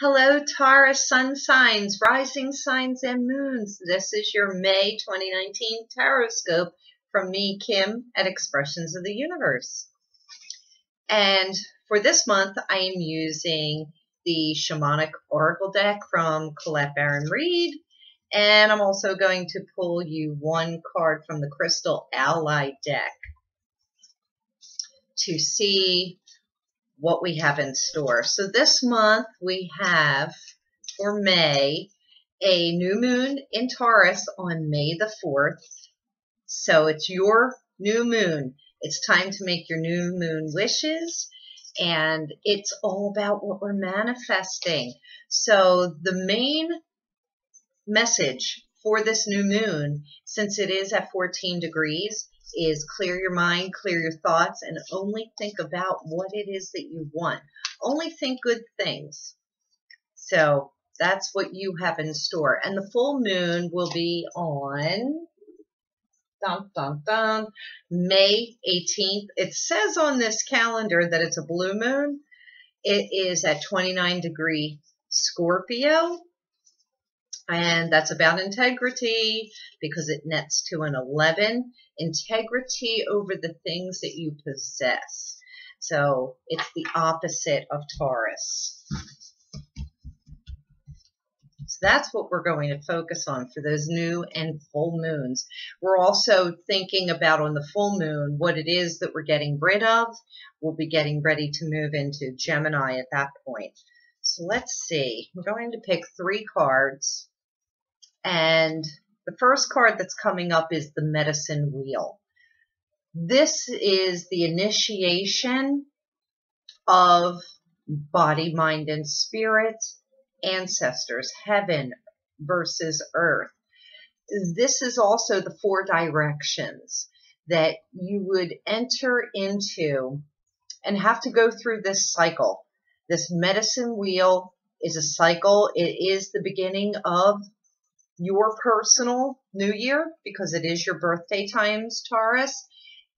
Hello, Taurus sun signs, rising signs, and moons. This is your May 2019 Tarot from me, Kim, at Expressions of the Universe. And for this month, I am using the Shamanic Oracle deck from Colette Baron Reid. And I'm also going to pull you one card from the Crystal Ally deck to see what we have in store. So this month we have for May a new moon in Taurus on May the 4th. So it's your new moon. It's time to make your new moon wishes and it's all about what we're manifesting. So the main message for this new moon, since it is at 14 degrees, is clear your mind, clear your thoughts, and only think about what it is that you want. Only think good things. So that's what you have in store. And the full moon will be on dun, dun, dun, May 18th. It says on this calendar that it's a blue moon. It is at 29 degree Scorpio. And that's about integrity because it nets to an 11. Integrity over the things that you possess. So it's the opposite of Taurus. So that's what we're going to focus on for those new and full moons. We're also thinking about on the full moon what it is that we're getting rid of. We'll be getting ready to move into Gemini at that point. So let's see. I'm going to pick three cards and the first card that's coming up is the medicine wheel. This is the initiation of body, mind, and spirit, ancestors, heaven versus earth. This is also the four directions that you would enter into and have to go through this cycle. This medicine wheel is a cycle. It is the beginning of your personal new year because it is your birthday times, Taurus.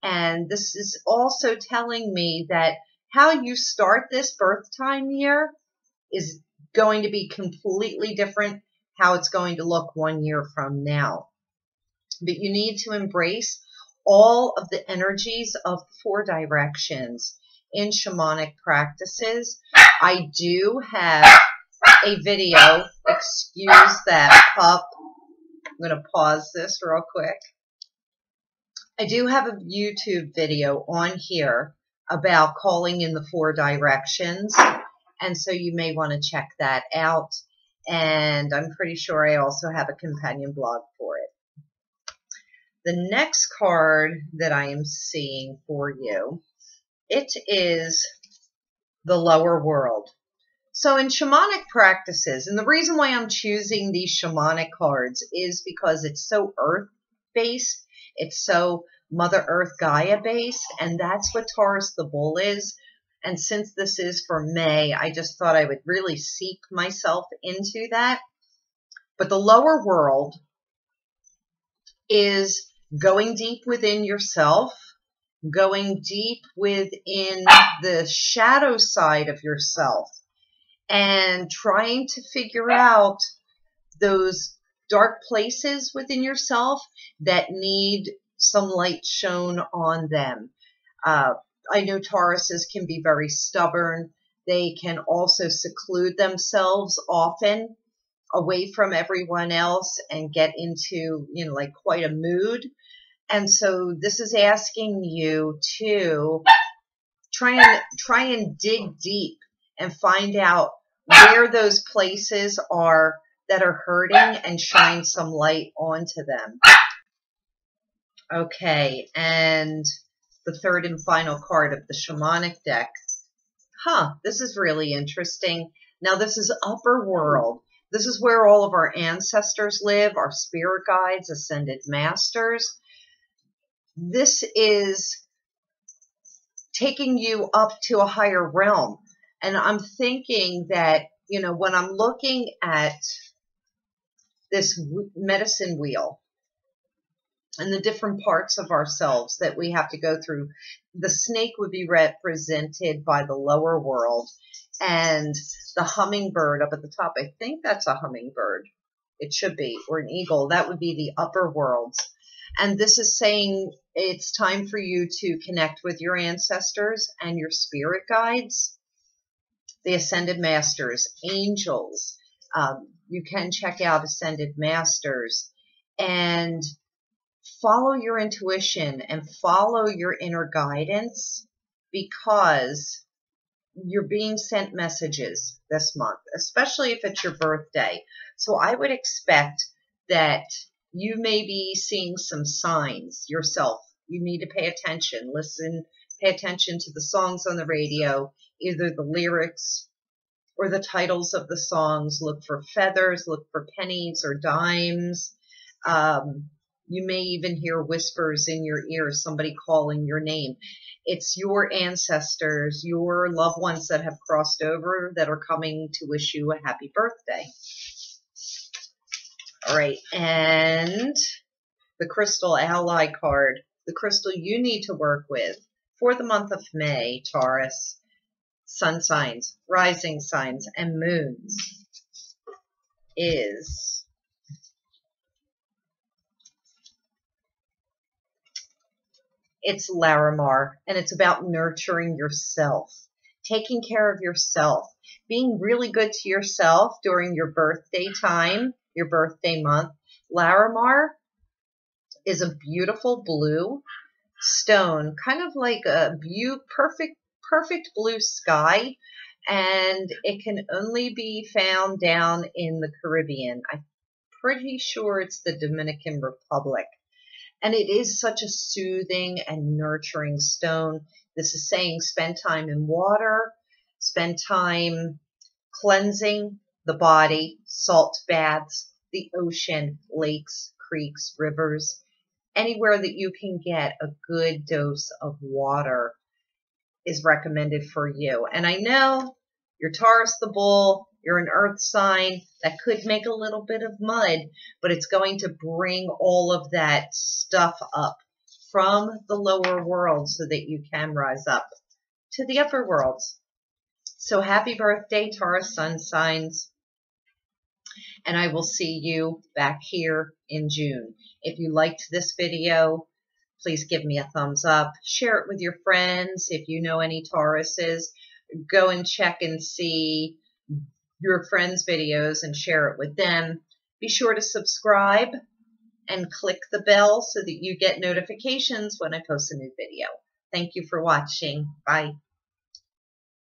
And this is also telling me that how you start this birth time year is going to be completely different how it's going to look one year from now. But you need to embrace all of the energies of four directions in shamanic practices. I do have a video. Excuse that pup. I'm going to pause this real quick. I do have a YouTube video on here about calling in the four directions. And so you may want to check that out. And I'm pretty sure I also have a companion blog for it. The next card that I am seeing for you, it is the lower world. So in shamanic practices, and the reason why I'm choosing these shamanic cards is because it's so earth based, it's so Mother Earth Gaia based, and that's what Taurus the Bull is. And since this is for May, I just thought I would really seek myself into that. But the lower world is going deep within yourself, going deep within the shadow side of yourself and trying to figure out those dark places within yourself that need some light shown on them. Uh, I know Tauruses can be very stubborn. They can also seclude themselves often away from everyone else and get into, you know, like quite a mood. And so this is asking you to try and try and dig deep and find out where those places are that are hurting and shine some light onto them. Okay, and the third and final card of the shamanic deck. Huh, this is really interesting. Now, this is upper world. This is where all of our ancestors live, our spirit guides, ascended masters. This is taking you up to a higher realm. And I'm thinking that, you know, when I'm looking at this medicine wheel and the different parts of ourselves that we have to go through, the snake would be represented by the lower world and the hummingbird up at the top. I think that's a hummingbird. It should be, or an eagle. That would be the upper worlds. And this is saying it's time for you to connect with your ancestors and your spirit guides, the ascended masters, angels. Um, you can check out ascended masters and follow your intuition and follow your inner guidance because you're being sent messages this month, especially if it's your birthday. So I would expect that you may be seeing some signs yourself. You need to pay attention, listen, pay attention to the songs on the radio, either the lyrics or the titles of the songs. Look for feathers, look for pennies or dimes. Um, you may even hear whispers in your ear, somebody calling your name. It's your ancestors, your loved ones that have crossed over that are coming to wish you a happy birthday. All right, and the crystal ally card, the crystal you need to work with for the month of May, Taurus, sun signs, rising signs, and moons is it's Larimar, and it's about nurturing yourself, taking care of yourself, being really good to yourself during your birthday time, your birthday month. Larimar is a beautiful blue stone, kind of like a view, perfect, perfect blue sky, and it can only be found down in the Caribbean. I'm pretty sure it's the Dominican Republic. And it is such a soothing and nurturing stone. This is saying spend time in water, spend time cleansing the body, salt baths, the ocean, lakes, creeks, rivers, anywhere that you can get a good dose of water is recommended for you. And I know you're Taurus the bull, you're an earth sign that could make a little bit of mud, but it's going to bring all of that stuff up from the lower world so that you can rise up to the upper worlds. So happy birthday, Taurus sun signs. And I will see you back here in June. If you liked this video, please give me a thumbs up. Share it with your friends. If you know any Tauruses, go and check and see your friends' videos and share it with them. Be sure to subscribe and click the bell so that you get notifications when I post a new video. Thank you for watching. Bye.